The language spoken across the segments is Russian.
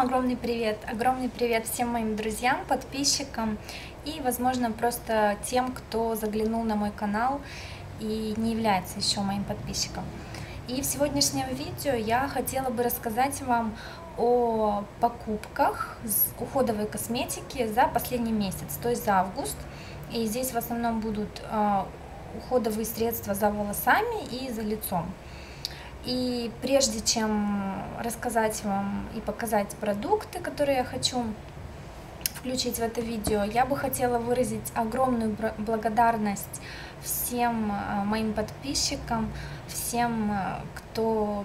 Огромный привет! Огромный привет всем моим друзьям, подписчикам и, возможно, просто тем, кто заглянул на мой канал и не является еще моим подписчиком. И в сегодняшнем видео я хотела бы рассказать вам о покупках уходовой косметики за последний месяц, то есть за август. И здесь в основном будут э, уходовые средства за волосами и за лицом. И прежде чем рассказать вам и показать продукты, которые я хочу включить в это видео, я бы хотела выразить огромную благодарность всем э, моим подписчикам, всем, э, кто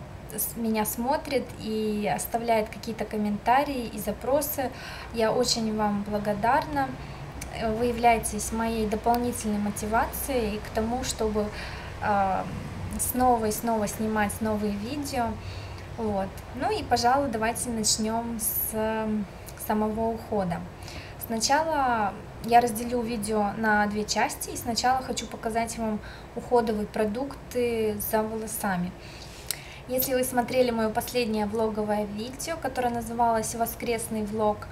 меня смотрит и оставляет какие-то комментарии и запросы. Я очень вам благодарна. Вы являетесь моей дополнительной мотивацией к тому, чтобы э, снова и снова снимать новые видео. Вот. Ну и, пожалуй, давайте начнем с самого ухода. Сначала я разделю видео на две части, и сначала хочу показать вам уходовые продукты за волосами. Если вы смотрели мое последнее влоговое видео, которое называлось «Воскресный влог»,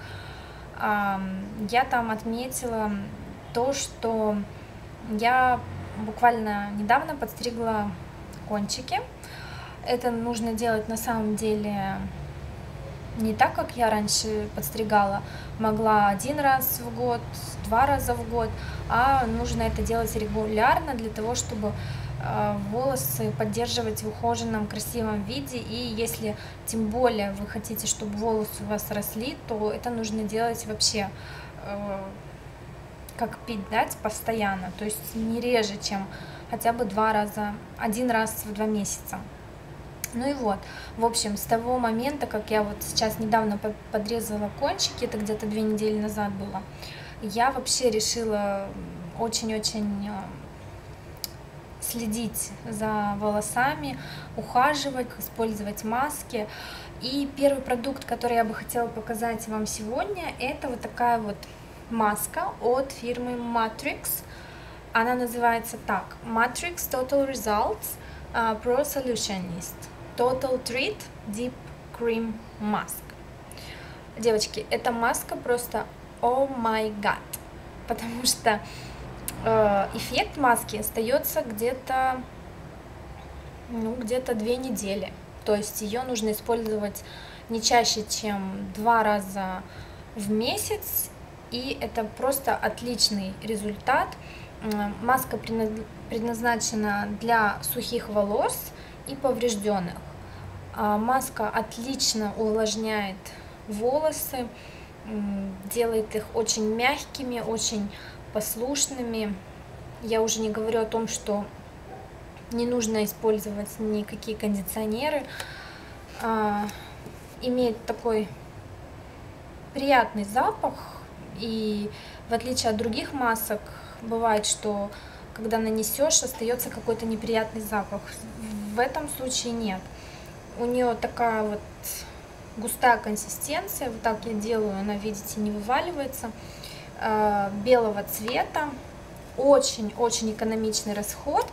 я там отметила то, что я буквально недавно подстригла кончики. Это нужно делать на самом деле не так, как я раньше подстригала, могла один раз в год, два раза в год, а нужно это делать регулярно для того, чтобы э, волосы поддерживать в ухоженном красивом виде. И если тем более вы хотите чтобы волосы у вас росли то это нужно делать вообще э, как пить дать постоянно. То есть не реже чем хотя бы два раза, один раз в два месяца. Ну и вот, в общем, с того момента, как я вот сейчас недавно подрезала кончики, это где-то две недели назад было, я вообще решила очень-очень э, следить за волосами, ухаживать, использовать маски. И первый продукт, который я бы хотела показать вам сегодня, это вот такая вот маска от фирмы Matrix. Она называется так. Matrix Total Results uh, Pro Solutionist. Total Treat Deep Cream Mask. Девочки, эта маска просто о май гад. Потому что э, эффект маски остается где-то ну, где-то две недели. То есть ее нужно использовать не чаще, чем два раза в месяц. И это просто отличный результат. Маска предназначена для сухих волос и поврежденных. А маска отлично увлажняет волосы, делает их очень мягкими, очень послушными. Я уже не говорю о том, что не нужно использовать никакие кондиционеры. А, имеет такой приятный запах, и в отличие от других масок, бывает, что когда нанесешь, остается какой-то неприятный запах. В этом случае нет. У нее такая вот густая консистенция, вот так я делаю, она, видите, не вываливается, э, белого цвета, очень-очень экономичный расход.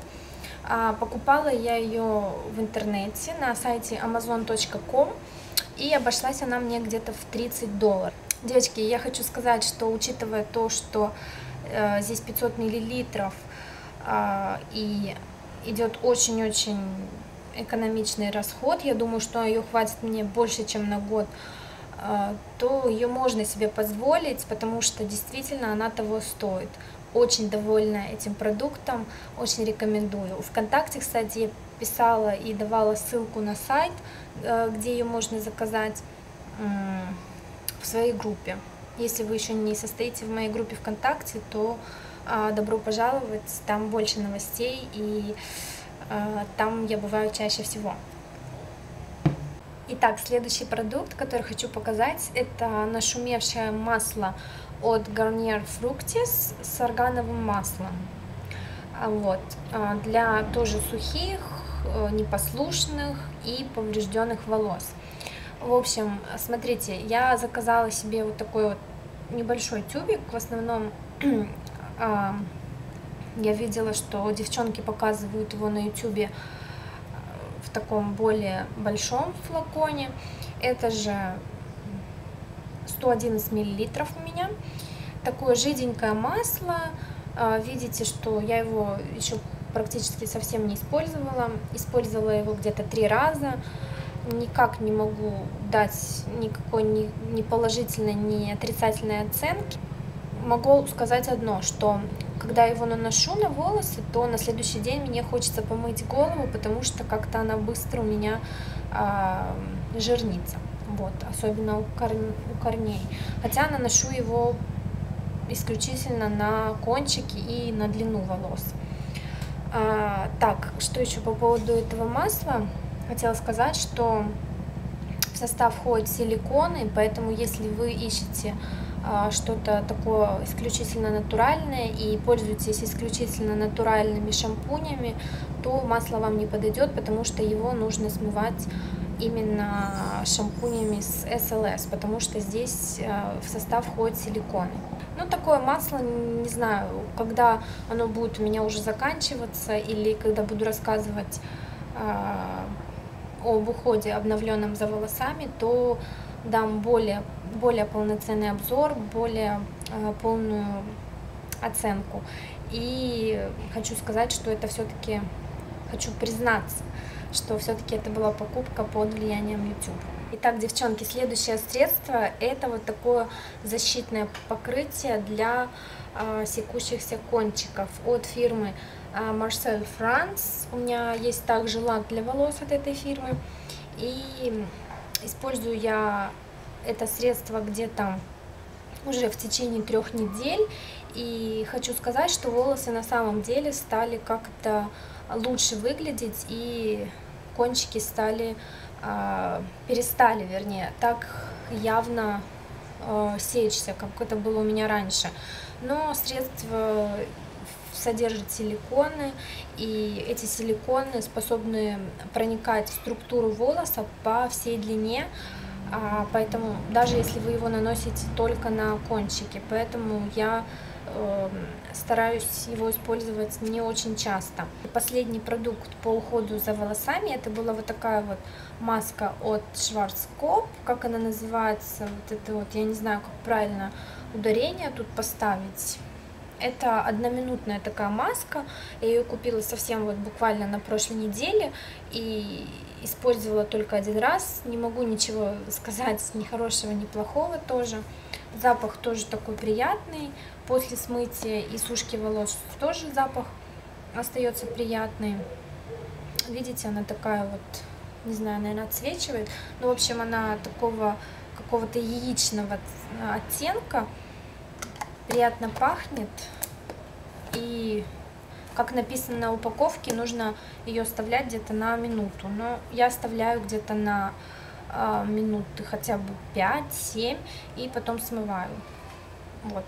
А, покупала я ее в интернете на сайте amazon.com и обошлась она мне где-то в 30 долларов. Девочки, я хочу сказать, что учитывая то, что Э, здесь 500 миллилитров, а, и идет очень-очень экономичный расход, я думаю, что ее хватит мне больше, чем на год, а, то ее можно себе позволить, потому что действительно она того стоит. Очень довольна этим продуктом, очень рекомендую. Вконтакте, кстати, я писала и давала ссылку на сайт, э, где ее можно заказать в своей группе. Если вы еще не состоите в моей группе ВКонтакте, то э, добро пожаловать, там больше новостей, и э, там я бываю чаще всего. Итак, следующий продукт, который хочу показать, это нашумевшее масло от Garnier Fructis с органовым маслом. А, вот, для тоже сухих, э, непослушных и поврежденных волос. В общем, смотрите, я заказала себе вот такой вот небольшой тюбик. В основном я видела, что девчонки показывают его на ютюбе э, в таком более большом флаконе. Это же 111 миллилитров у меня. Такое жиденькое масло. А, видите, что я его еще практически совсем не использовала. Использовала его где-то три раза. Никак не могу дать никакой ни, ни положительной, ни отрицательной оценки. Могу сказать одно, что когда его наношу на волосы, то на следующий день мне хочется помыть голову, потому что как-то она быстро у меня э, жирнится. Вот, особенно у, кор... у корней. Хотя наношу его исключительно на кончики и на длину волос. А, так, что еще по поводу этого масла? Хотела сказать, что в состав входят силиконы, поэтому если вы ищете а, что-то такое исключительно натуральное и пользуетесь исключительно натуральными шампунями, то масло вам не подойдет, потому что его нужно смывать именно шампунями с SLS, потому что здесь а, в состав входят силиконы. Ну, такое масло, не знаю, когда оно будет у меня уже заканчиваться или когда буду рассказывать об уходе обновленном за волосами, то дам более, более полноценный обзор, более э, полную оценку. И хочу сказать, что это все-таки, хочу признаться, что все-таки это была покупка под влиянием YouTube. Итак, девчонки, следующее средство это вот такое защитное покрытие для э, секущихся кончиков от фирмы э, Marcel France. У меня есть также лак для волос от этой фирмы. И Использую я это средство где-то уже в течение трех недель. И хочу сказать, что волосы на самом деле стали как-то лучше выглядеть и кончики стали, перестали, вернее, так явно э, сечься, как это было у меня раньше. Но средство содержит силиконы, и эти силиконы способны проникать в структуру волоса по всей длине, а, поэтому даже если вы его наносите только на кончики, поэтому я э, стараюсь его использовать не очень часто. Последний продукт по уходу за волосами, это была вот такая вот маска от Schwarzkopf, как она называется, вот это вот, я не знаю, как правильно ударение тут поставить, это одноминутная такая маска. Я ее купила совсем вот буквально на прошлой неделе и использовала только один раз. Не могу ничего сказать ни хорошего, ни плохого тоже. Запах тоже такой приятный. После смытия и сушки волос тоже запах остается приятный. Видите, она такая вот, не знаю, наверное, отсвечивает. Но, в общем, она такого какого-то яичного оттенка приятно пахнет. И как написано на упаковке, нужно ее оставлять где-то на минуту. Но я оставляю где-то на э, минуты хотя бы 5-7 и потом смываю. Вот.